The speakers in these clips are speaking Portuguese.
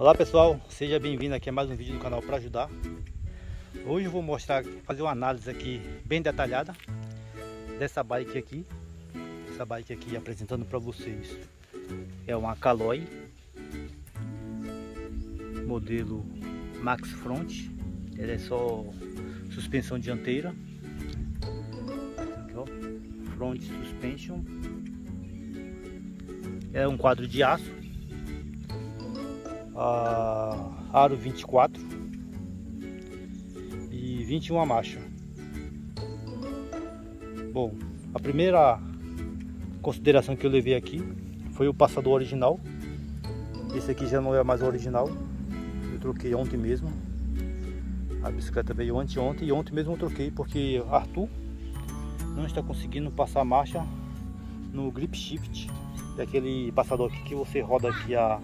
Olá pessoal, seja bem-vindo aqui a mais um vídeo do canal para ajudar. Hoje eu vou mostrar, fazer uma análise aqui bem detalhada dessa bike aqui. Essa bike aqui apresentando para vocês é uma Caloi modelo Max Front. Ela é só suspensão dianteira. Aqui, ó, front suspension. É um quadro de aço aro 24 e 21 a marcha. Bom, a primeira consideração que eu levei aqui foi o passador original. Esse aqui já não é mais original. Eu troquei ontem mesmo. A bicicleta veio anteontem e ontem mesmo eu troquei porque Arthur não está conseguindo passar a marcha no grip shift, é aquele passador aqui que você roda aqui a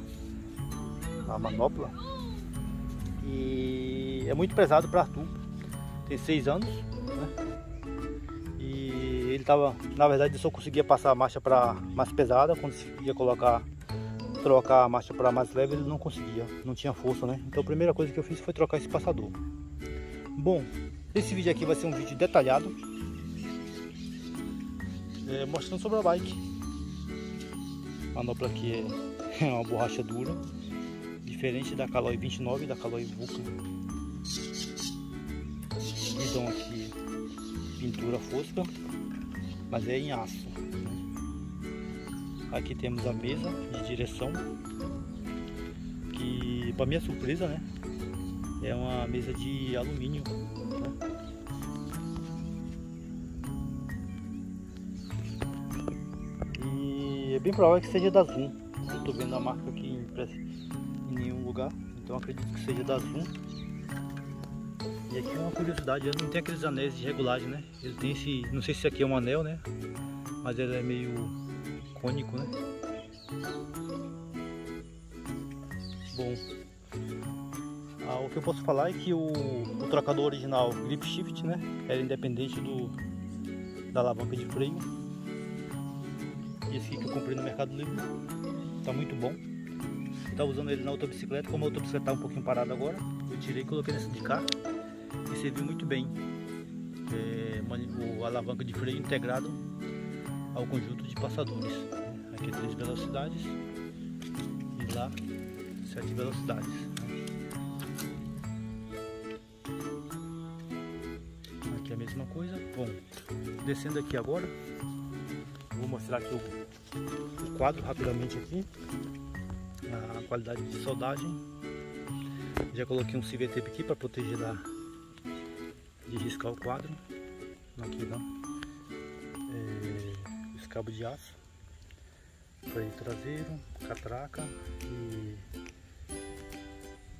a manopla. E é muito pesado para Arthur. Tem seis anos, né? E ele tava, na verdade, só conseguia passar a marcha para mais pesada, quando ia colocar trocar a marcha para mais leve, ele não conseguia, não tinha força, né? Então a primeira coisa que eu fiz foi trocar esse passador. Bom, esse vídeo aqui vai ser um vídeo detalhado, é, mostrando sobre a bike. A manopla aqui é uma borracha dura, diferente da Caloi 29 e da Caloi Vulcan. Guidão aqui, pintura fosca, mas é em aço. Aqui temos a mesa de direção, que para minha surpresa, né, é uma mesa de alumínio. Né? E é bem provável que seja da Zoom. Tô vendo a marca aqui nenhum lugar, então acredito que seja da Zoom. E aqui uma curiosidade, ele não tem aqueles anéis de regulagem, né? Ele tem esse, não sei se aqui é um anel, né? Mas ele é meio cônico, né? Bom, ah, o que eu posso falar é que o, o trocador original Grip Shift, né? Era independente do, da alavanca de freio. E esse aqui que eu comprei no Mercado Livre, tá muito bom. Estava usando ele na outra bicicleta, como a outra bicicleta está um pouquinho parada agora, eu tirei e coloquei nessa de cá e serviu muito bem. É, o alavanca de freio integrado ao conjunto de passadores. Aqui é três velocidades e lá sete velocidades. Aqui é a mesma coisa. Bom, descendo aqui agora, vou mostrar aqui o, o quadro rapidamente aqui qualidade de soldagem. Já coloquei um CV aqui para proteger da, de riscar o quadro. Aqui não. É, os cabos de aço. Freio traseiro, catraca e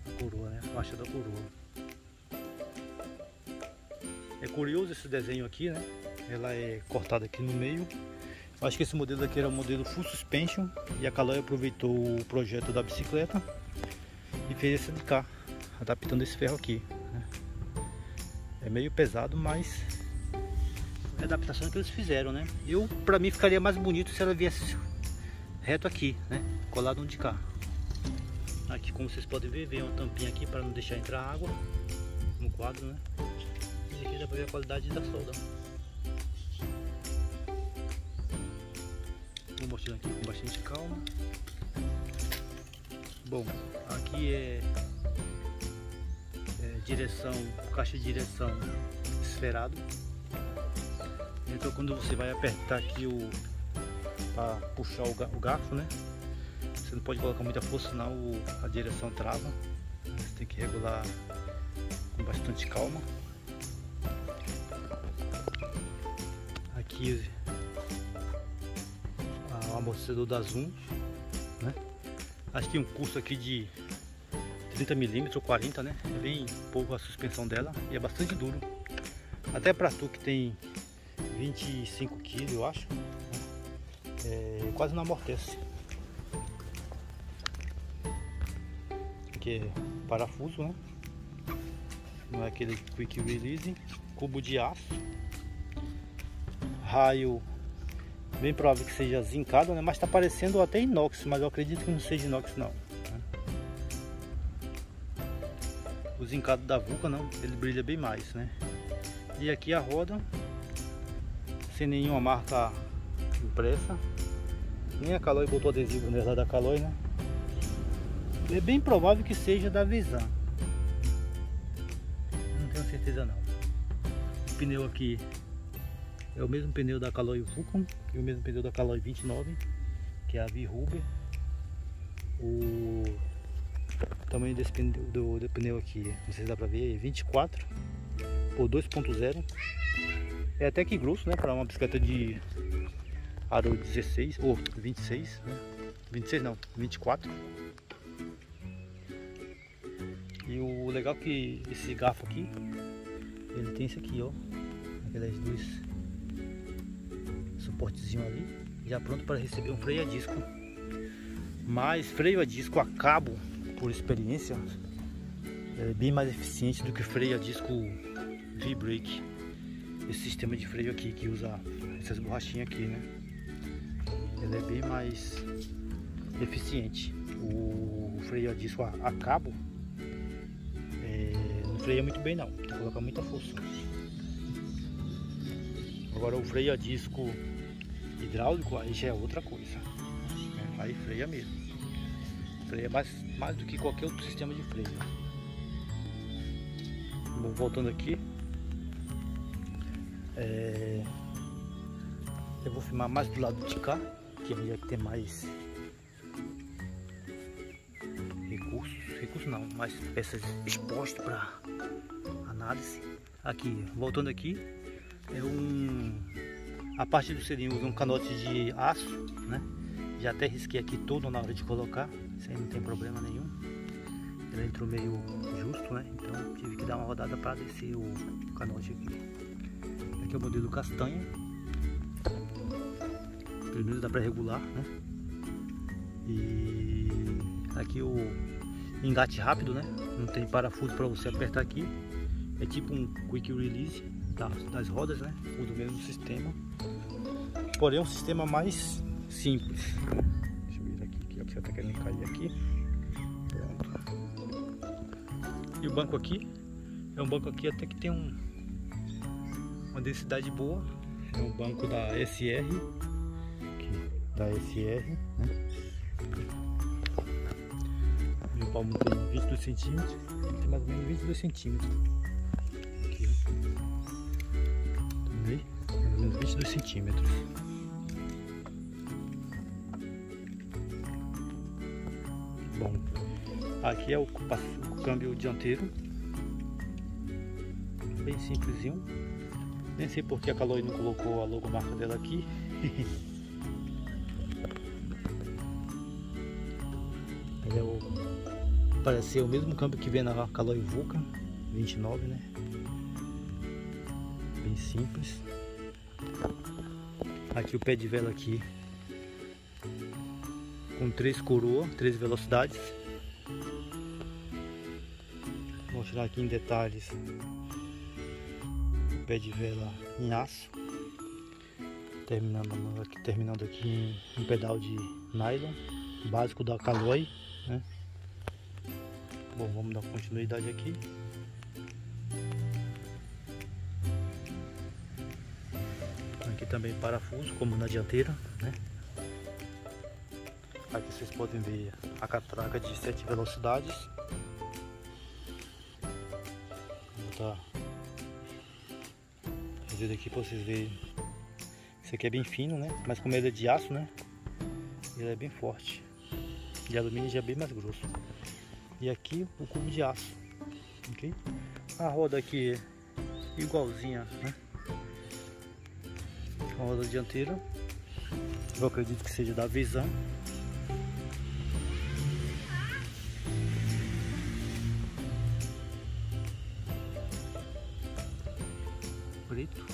a coroa, né? A faixa da coroa. É curioso esse desenho aqui, né? Ela é cortada aqui no meio Acho que esse modelo aqui era o modelo Full Suspension e a Caloi aproveitou o projeto da bicicleta e fez esse de cá, adaptando esse ferro aqui. Né? É meio pesado, mas é a adaptação que eles fizeram, né? Eu, pra mim, ficaria mais bonito se ela viesse reto aqui, né? Colado onde cá. Aqui, como vocês podem ver, vem uma tampinha aqui para não deixar entrar água no quadro, né? E aqui dá pra ver a qualidade da solda. Aqui com bastante calma. Bom, aqui é, é direção, caixa de direção esferado. Então quando você vai apertar aqui o para puxar o garfo, né? Você não pode colocar muita força senão a direção trava. Você tem que regular com bastante calma. Aqui amortecedor da Zoom, né? Acho que um curso aqui de 30 milímetros ou 40, né? É bem pouco a suspensão dela e é bastante duro. Até para tu que tem 25 kg, eu acho, né? é, quase não amortece. Aqui é parafuso, né? Não é aquele quick release, cubo de aço, raio Bem provável que seja zincado, né? Mas está parecendo até inox, mas eu acredito que não seja inox não. Né? o zincado da Vulca não, ele brilha bem mais, né? E aqui a roda, sem nenhuma marca impressa. Nem a Caloi botou adesivo nela da Caloi, né? É bem provável que seja da Vezan. Não tenho certeza não. O pneu aqui é o mesmo pneu da Caloi Vulcan e o mesmo pneu da Caloi 29, que é a V-Ruber. O tamanho desse pneu, do, do pneu aqui, não sei se dá pra ver, é 24 por 2.0. É até que grosso, né, para uma bicicleta de aro 16 ou 26, né? 26 não, 24. E o legal é que esse garfo aqui, ele tem esse aqui, ó. Aqueles dois suportezinho ali, já pronto para receber um freio a disco. Mas freio a disco a cabo, por experiência, é bem mais eficiente do que freio a disco V-brake. Esse sistema de freio aqui que usa essas borrachinhas aqui, né? Ele é bem mais eficiente. O freio a disco a, a cabo freia muito bem não, tem que colocar muita força. Agora o freio a disco hidráulico aí já é outra coisa. Aí freia mesmo. Freia mais, mais do que qualquer outro sistema de freio. Bom, voltando aqui. É... Eu vou filmar mais do lado de cá, que aí é que tem mais recursos não, mas peças expostas para análise. Aqui, voltando aqui, é um a parte do selinho usa um canote de aço, né? Já até risquei aqui todo na hora de colocar, isso aí não tem problema nenhum. Ele entrou meio justo, né? Então tive que dar uma rodada para descer o canote aqui. Aqui é o modelo castanha. Pelo menos dá para regular, né? E aqui o engate rápido, né? Não tem parafuso para você apertar aqui. É tipo um quick release das, das rodas, né? O mesmo sistema. Porém, é um sistema mais simples. Deixa eu virar aqui, que a você tá querendo cair aqui. Pronto. E o banco aqui é um banco aqui até que tem um, uma densidade boa. É um banco da SR, aqui, da SR, né? Meu palmo tem 22 centímetros, tem mais ou menos 22 centímetros. 22 centímetros. Bom, aqui é o, o câmbio dianteiro. Bem simplesinho. Nem sei porque a Caloi não colocou a logomarca dela aqui. Ele é o parece ser o mesmo câmbio que vem na Caloi Vulcan 29, né? Bem simples. Aqui o pé de vela aqui com três coroas, três velocidades. Vou mostrar aqui em detalhes o pé de vela em aço. Terminando aqui, terminando aqui em um pedal de nylon básico da Caloi, né? Bom, vamos dar continuidade aqui. Também parafuso, como na dianteira, né? Aqui vocês podem ver a catraca de 7 velocidades. Vou botar fazer aqui para vocês verem. Esse aqui é bem fino, né? Mas como ele é de aço, né? Ele é bem forte. De alumínio já é bem mais grosso e aqui o cubo de aço, ok? A roda aqui é igualzinha, né? Roda dianteira, eu acredito que seja da Visão. Preto,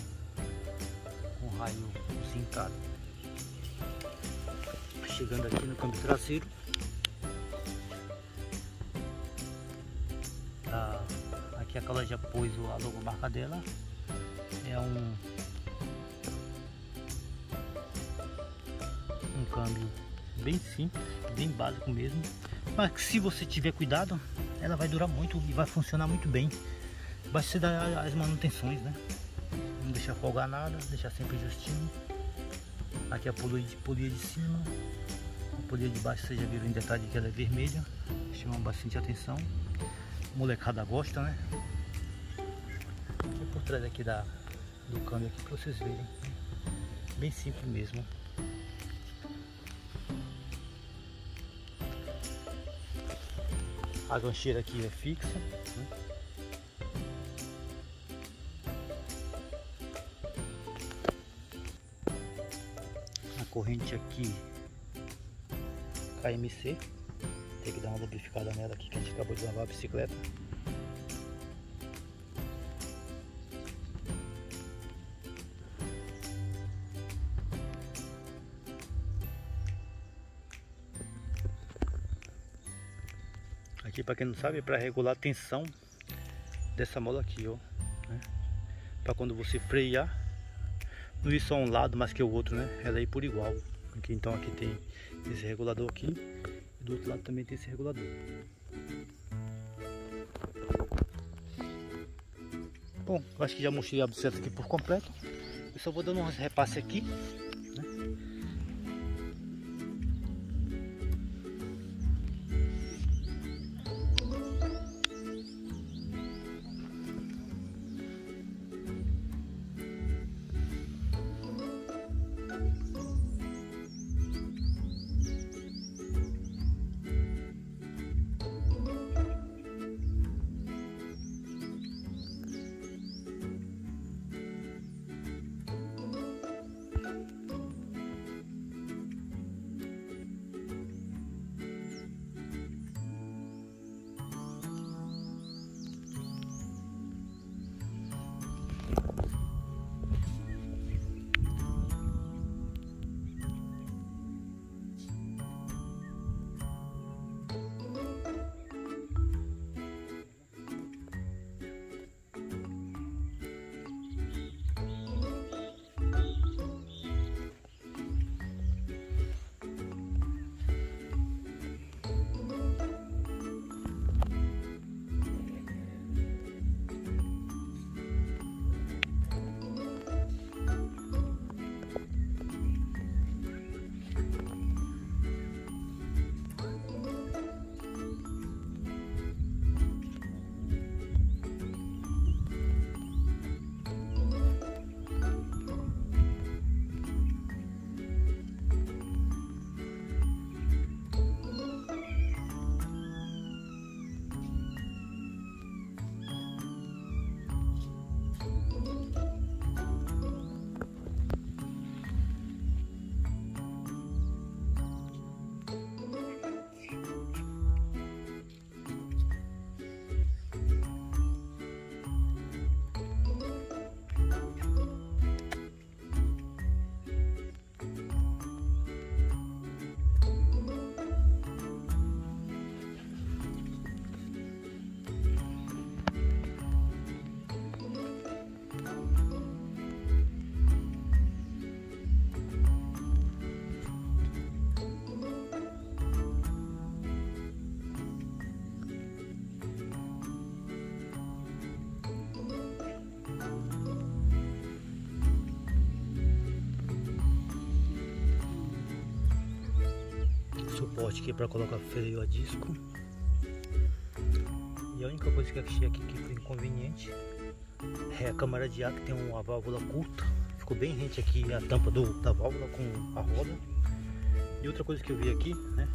com raio cincado. Chegando aqui no câmbio traseiro. Aqui a ela já pôs a logomarca dela. É um câmbio bem simples, bem básico mesmo. Mas se você tiver cuidado, ela vai durar muito e vai funcionar muito bem. Basta você dar as manutenções, né? Não deixar folgar nada, deixar sempre justinho. Aqui a polia de, polia de cima, a polia de baixo, vocês já viram em detalhe que ela é vermelha, chama bastante atenção. A molecada gosta, né? Aqui por trás aqui da, do câmbio aqui para vocês verem. Bem simples mesmo. A gancheira aqui é fixa. Né? A corrente aqui KMC. Tem que dar uma lubrificada nela aqui que a gente acabou de lavar a bicicleta. Para quem não sabe é para regular a tensão dessa mola aqui, ó. Né? Para quando você frear, não ir só um lado mais que o outro, né? Ela ir por igual. Aqui, então aqui tem esse regulador aqui e do outro lado também tem esse regulador. Bom, acho que já mostrei a bicicleta aqui por completo. Eu só vou dando uns repasses aqui suporte aqui para colocar freio a disco. E a única coisa que achei aqui que foi inconveniente é a câmara de ar que tem uma válvula curta. Ficou bem rente aqui a tampa do, da válvula com a roda. E outra coisa que eu vi aqui, né?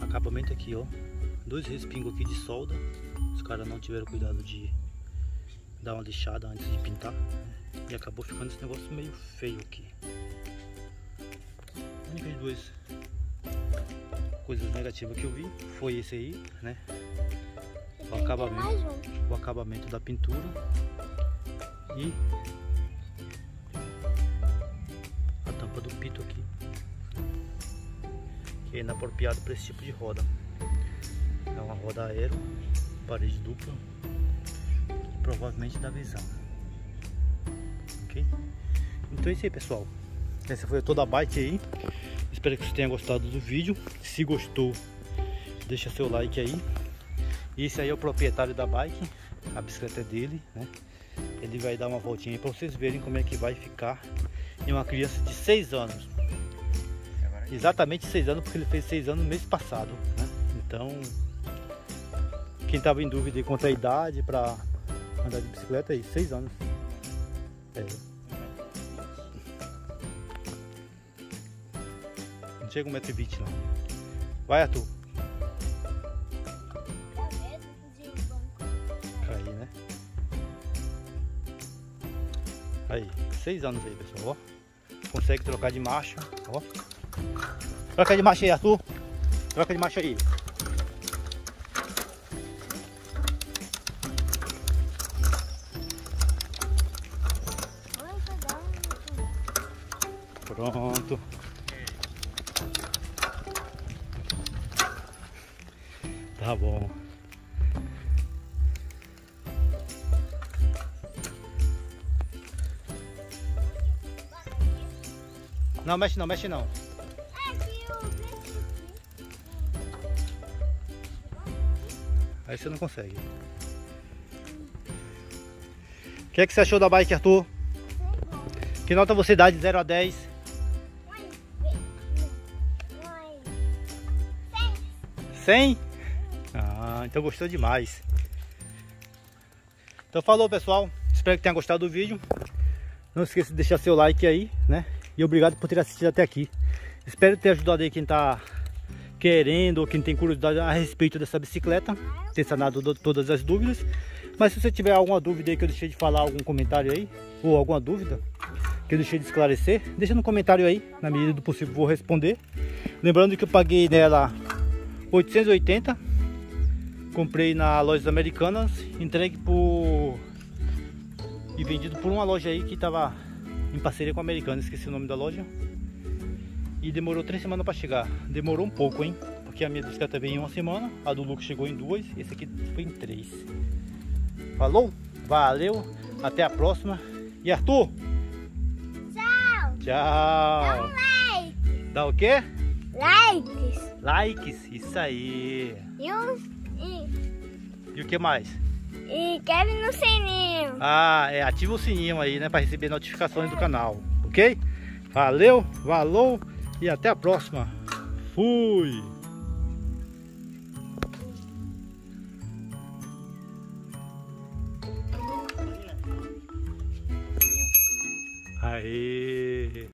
Acabamento aqui, ó. Dois respingos aqui de solda. Os caras não tiveram cuidado de dar uma lixada antes de pintar. Né? E acabou ficando esse negócio meio feio aqui. Únicas duas coisas negativas que eu vi foi esse aí, né? O acabamento, o acabamento da pintura e a tampa do pito aqui, que é inapropriado para esse tipo de roda. É uma roda aero, parede dupla, provavelmente da visão. Ok? Então é isso aí, pessoal. Essa foi toda a bike aí. Espero que você tenha gostado do vídeo. Se gostou, deixa seu like aí. Esse aí é o proprietário da bike, a bicicleta é dele, né? Ele vai dar uma voltinha aí para vocês verem como é que vai ficar em uma criança de 6 anos. Exatamente 6 anos, porque ele fez 6 anos no mês passado, né? Então, quem estava em dúvida quanto à idade para andar de bicicleta aí, 6 anos. É. chega 1,20m não. Vai, Arthur. Aí, né? Aí, 6 anos aí, pessoal, ó. Consegue trocar de marcha, ó. Troca de marcha aí, Arthur. Troca de marcha aí. Pronto. Tá bom. Não, mexe não, mexe não. Aí você não consegue. O que, é que você achou da bike, Arthur? Que nota você dá de 0 a 10? 100? Então gostou demais. Então falou pessoal, espero que tenha gostado do vídeo. Não esqueça de deixar seu like aí, né? E obrigado por ter assistido até aqui. Espero ter ajudado aí quem tá querendo ou quem tem curiosidade a respeito dessa bicicleta. Ter sanado todas as dúvidas. Mas se você tiver alguma dúvida aí que eu deixei de falar, algum comentário aí, ou alguma dúvida, que eu deixei de esclarecer, deixa no comentário aí, na medida do possível vou responder. Lembrando que eu paguei nela 880, comprei na lojas americanas, entregue por e vendido por uma loja aí que estava em parceria com a americana, esqueci o nome da loja. E demorou três semanas para chegar. Demorou um pouco, hein? Porque a minha bicicleta veio em uma semana, a do Lucas chegou em duas, esse aqui foi em três. Falou? Valeu, até a próxima. E Arthur, Tchau. Dá um like. Dá o quê? Likes. Likes, isso aí. E, um, e... e o que mais? E quer no sininho. Ah, é, ativa o sininho aí, né, para receber notificações do canal, ok? Valeu, valou e até a próxima. Fui! Aê!